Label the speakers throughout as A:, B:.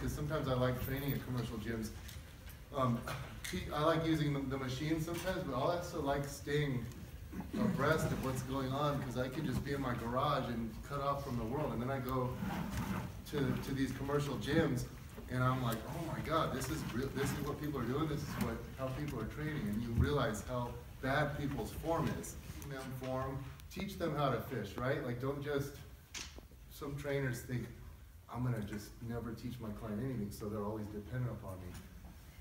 A: because sometimes I like training at commercial gyms. Um, I like using the, the machine sometimes, but I also like staying abreast of what's going on, because I can just be in my garage and cut off from the world, and then I go to, to these commercial gyms, and I'm like, oh my god, this is real, this is what people are doing, this is what, how people are training, and you realize how bad people's form is. Teach them form, teach them how to fish, right? Like, don't just, some trainers think, I'm gonna just never teach my client anything, so they're always dependent upon me.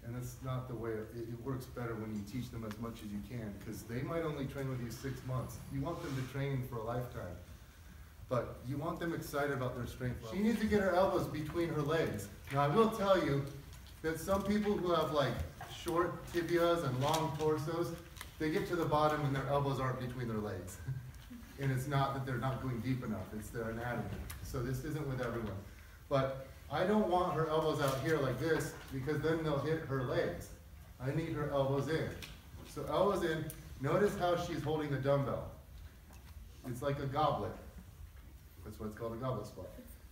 A: And that's not the way, it, it works better when you teach them as much as you can, because they might only train with you six months. You want them to train for a lifetime. But you want them excited about their strength. She needs to get her elbows between her legs. Now, I will tell you that some people who have like short tibias and long torsos, they get to the bottom and their elbows aren't between their legs. And it's not that they're not going deep enough, it's their anatomy. So this isn't with everyone. But I don't want her elbows out here like this because then they'll hit her legs. I need her elbows in. So elbows in, notice how she's holding the dumbbell. It's like a goblet. That's why it's called a goblet squat.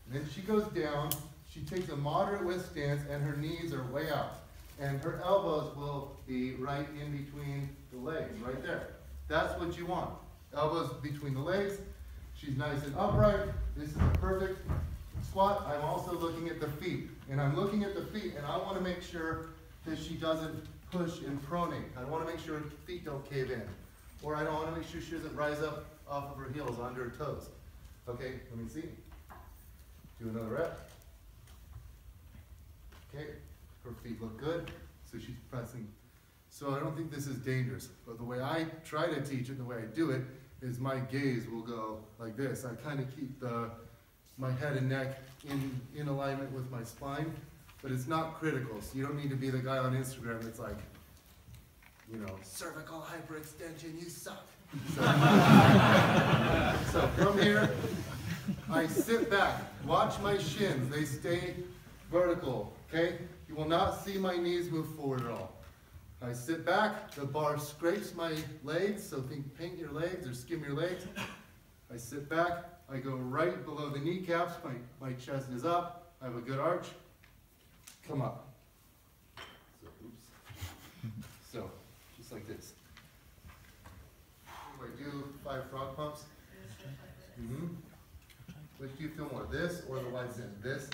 A: And then she goes down, she takes a moderate width stance and her knees are way out. And her elbows will be right in between the legs, right there. That's what you want. Elbows between the legs. She's nice and upright. This is perfect squat. I'm also looking at the feet. And I'm looking at the feet and I want to make sure that she doesn't push and pronate. I want to make sure her feet don't cave in. Or I don't want to make sure she doesn't rise up off of her heels onto her toes. Okay, let me see. Do another rep. Okay, her feet look good, so she's pressing. So I don't think this is dangerous, but the way I try to teach it, the way I do it, is my gaze will go like this. I kind of keep the, my head and neck in, in alignment with my spine, but it's not critical, so you don't need to be the guy on Instagram that's like, you know, cervical hyperextension, you suck. So, so from here, I sit back, watch my shins, they stay vertical, okay? You will not see my knees move forward at all. I sit back, the bar scrapes my legs, so think paint your legs or skim your legs. I sit back, I go right below the kneecaps, my, my chest is up, I have a good arch, come up. So, oops. So, just like this. Do I do five frog pumps? Mm-hmm. Which do you feel more, this or the wide zen? This?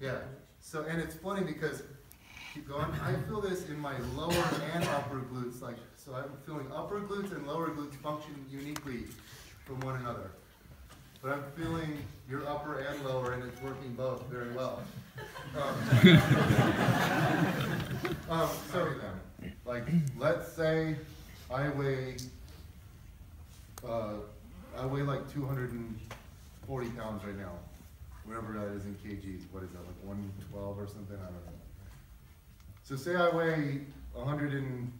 A: Yeah. So, and it's funny because, keep going, I feel this in my lower and upper glutes, like, so I'm feeling upper glutes and lower glutes function uniquely from one another. But I'm feeling your upper and lower, and it's working both very well. Um, um, so, like, let's say I weigh, uh, I weigh like two hundred and forty pounds right now, whatever that is in kgs. What is that, like one twelve or something? I don't know. So say I weigh hundred and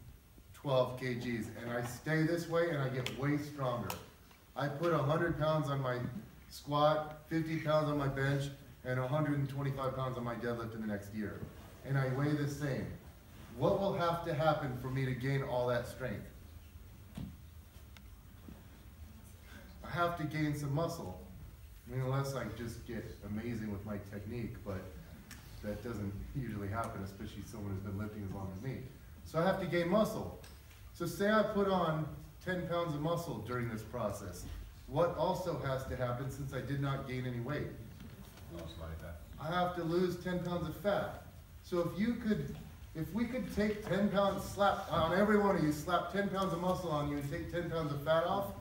A: twelve kgs, and I stay this way, and I get way stronger. I put hundred pounds on my squat, fifty pounds on my bench, and hundred and twenty-five pounds on my deadlift in the next year, and I weigh the same. What will have to happen for me to gain all that strength? I have to gain some muscle. I mean, unless I just get amazing with my technique, but that doesn't usually happen, especially someone who's been lifting as long as me. So I have to gain muscle. So say I put on 10 pounds of muscle during this process. What also has to happen since I did not gain any weight? I have to lose 10 pounds of fat. So if you could, if we could take 10 pounds, slap, on every one of you, slap 10 pounds of muscle on you and take 10 pounds of fat off,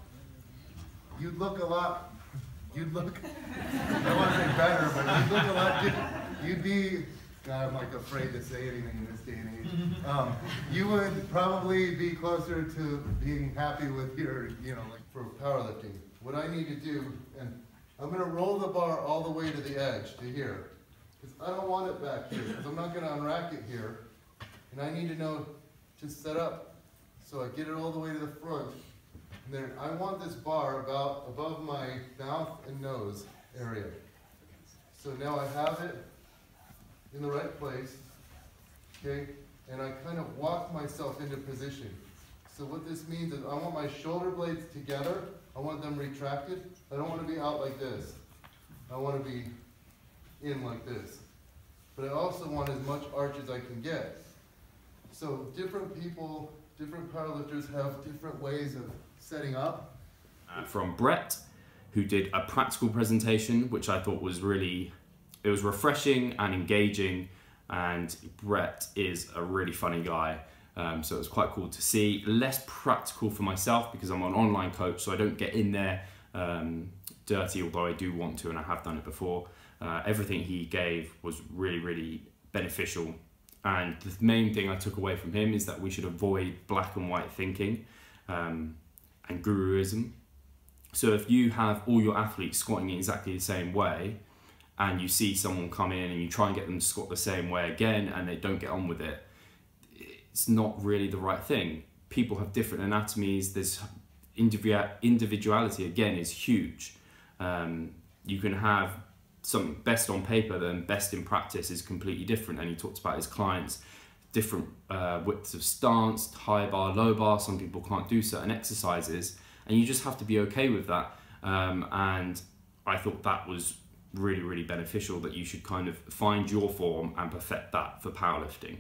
A: you'd look a lot, you'd look, I want to say better, but you'd look a lot, different. you'd be, God, I'm like afraid to say anything in this day and age. Um, you would probably be closer to being happy with your, you know, like for powerlifting. What I need to do, and I'm gonna roll the bar all the way to the edge, to here. Because I don't want it back here, because I'm not gonna unrack it here. And I need to know to set up, so I get it all the way to the front. And then I want this bar about above my mouth and nose area. So now I have it in the right place, okay? And I kind of walk myself into position. So what this means is I want my shoulder blades together. I want them retracted. I don't want to be out like this. I want to be in like this. but I also want as much arch as I can get. So different people, different powerlifters have different ways of setting up.
B: uh, from Bret, who did a practical presentation, which I thought was really, it was refreshing and engaging. And Bret is a really funny guy, um, so it was quite cool to see. Less practical for myself because I'm an online coach, so I don't get in there um, dirty, although I do want to, and I have done it before. Uh, everything he gave was really, really beneficial. And the main thing I took away from him is that we should avoid black and white thinking um, and guruism. So if you have all your athletes squatting in exactly the same way, and you see someone come in and you try and get them to squat the same way again, and they don't get on with it, it's not really the right thing. People have different anatomies. There's individu- individuality again is huge. Um, you can have something best on paper, then best in practice is completely different. And he talks about his clients different uh, widths of stance, high bar, low bar. Some people can't do certain exercises, and you just have to be okay with that. Um, and I thought that was really, really beneficial that you should kind of find your form and perfect that for powerlifting.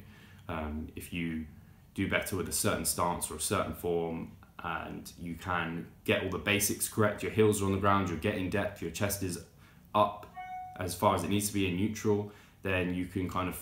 B: Um, if you do better with a certain stance or a certain form, and you can get all the basics correct, your heels are on the ground, you're getting depth, your chest is up as far as it needs to be in neutral, then you can kind of find